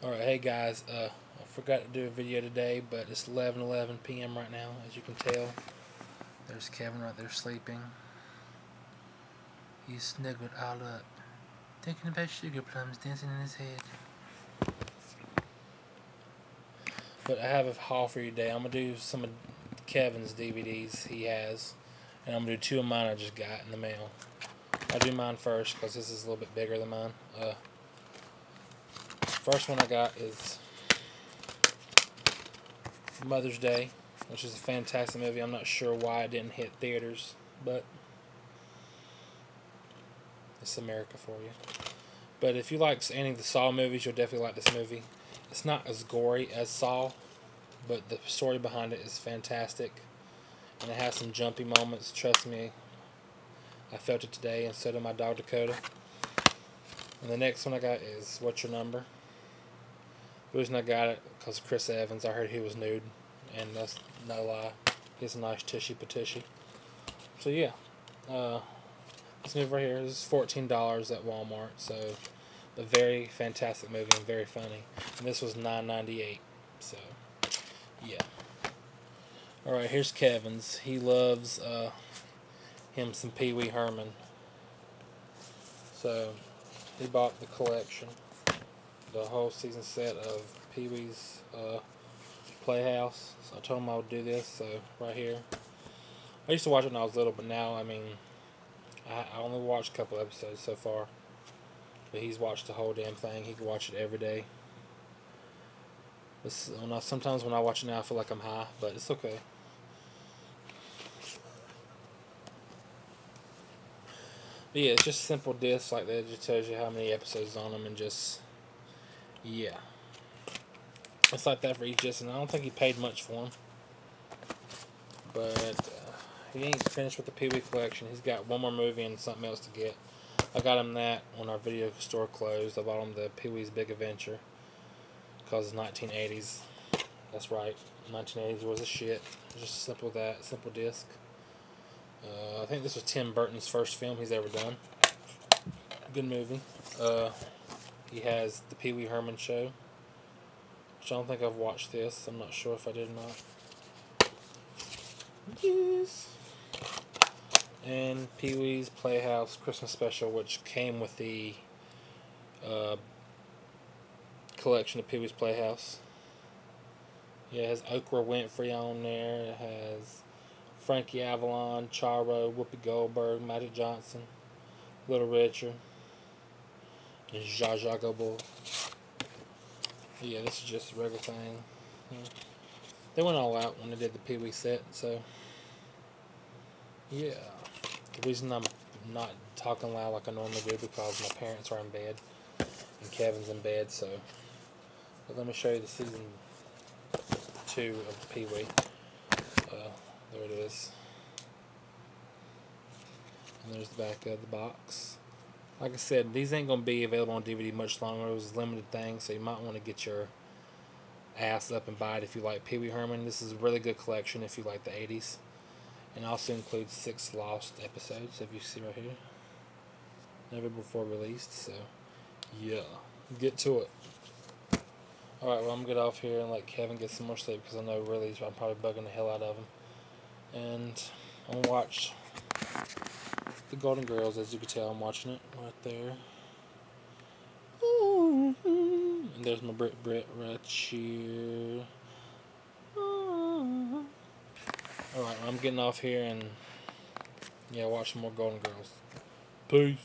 Alright, hey guys, uh, I forgot to do a video today, but it's 11 11 p.m. right now, as you can tell. There's Kevin right there sleeping. He's snuggled all up, thinking about sugar plums dancing in his head. But I have a haul for you today. I'm going to do some of Kevin's DVDs he has, and I'm going to do two of mine I just got in the mail. I'll do mine first, because this is a little bit bigger than mine. Uh, First one I got is Mother's Day, which is a fantastic movie. I'm not sure why it didn't hit theaters, but it's America for you. But if you like any of the Saw movies, you'll definitely like this movie. It's not as gory as Saw, but the story behind it is fantastic. And it has some jumpy moments. Trust me, I felt it today, and so did my dog Dakota. And the next one I got is What's Your Number? Reason I got it because Chris Evans. I heard he was nude, and that's no lie. He's a nice tushy patushy. So yeah, uh, this movie right here here is fourteen dollars at Walmart. So, a very fantastic movie and very funny. And this was nine ninety eight. So, yeah. All right, here's Kevin's. He loves uh, him some Pee Wee Herman. So, he bought the collection the whole season set of Pee Wee's uh, Playhouse. So I told him I would do this. So right here, I used to watch it when I was little, but now I mean, I, I only watched a couple episodes so far. But he's watched the whole damn thing. He can watch it every day. This, when I, sometimes when I watch it now, I feel like I'm high, but it's okay. But yeah, it's just simple discs like that. It just tells you how many episodes on them and just yeah. It's like that for each and I don't think he paid much for them. But uh, he ain't finished with the Pee Wee collection. He's got one more movie and something else to get. I got him that when our video store closed. I bought him the Pee Wee's Big Adventure. Because it's 1980s. That's right. 1980s was a shit. Just simple that. Simple disc. Uh, I think this was Tim Burton's first film he's ever done. Good movie. Uh, he has the Pee Wee Herman show. Which I don't think I've watched this. I'm not sure if I did or not. Yes. And Pee Wee's Playhouse Christmas Special, which came with the uh, collection of Pee Wee's Playhouse. Yeah, it has Oprah Winfrey on there. It has Frankie Avalon, Charo, Whoopi Goldberg, Magic Johnson, Little Richard. Zsa. Yeah, this is just a regular thing. Yeah. They went all out when they did the Pee Wee set, so yeah. The reason I'm not talking loud like I normally do because my parents are in bed and Kevin's in bed, so but let me show you the season two of Pee Wee. Uh, there it is. And there's the back of the box like I said, these ain't going to be available on DVD much longer. It was a limited thing, so you might want to get your ass up and buy it if you like Pee Wee Herman. This is a really good collection if you like the 80s. And also includes six lost episodes, if you see right here. Never before released, so yeah. Get to it. Alright, well, I'm going to get off here and let Kevin get some more sleep because I know really I'm probably bugging the hell out of him. And I'm going to watch the Golden Girls, as you can tell, I'm watching it right there. And there's my Brit Brit right here. Alright, I'm getting off here and yeah, watch some more Golden Girls. Peace.